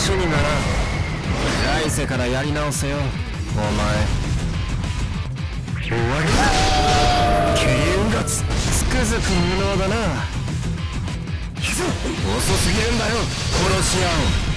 話にならん。来世からやり直せよ。お前。終わりだ。敬遠がつつくづく無能だな。遅すぎるんだよ。殺し合おう。